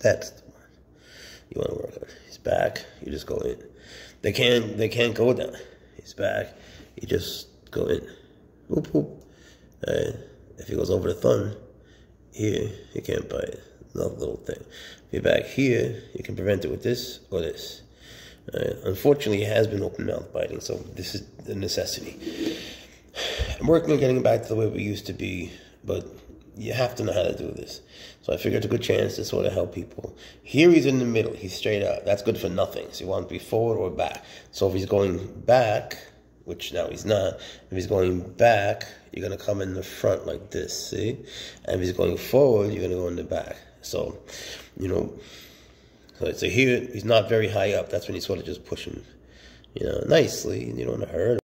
That's the one you want to work on. He's back. You just go in. They can't. They can't go down. He's back. You just go in. Whoop whoop. Right. If he goes over the thumb, here he can't bite. Another little thing. If you're back here, you can prevent it with this or this. Right. Unfortunately, it has been open mouth biting, so this is a necessity. I'm working on getting back to the way we used to be, but you have to know how to do this. So I figured it's a good chance to sort of help people. Here he's in the middle. He's straight up. That's good for nothing. So you want to be forward or back. So if he's going back, which now he's not, if he's going back, you're going to come in the front like this, see? And if he's going forward, you're going to go in the back. So, you know, so here he's not very high up. That's when he's sort of just pushing, you know, nicely. And you don't want to hurt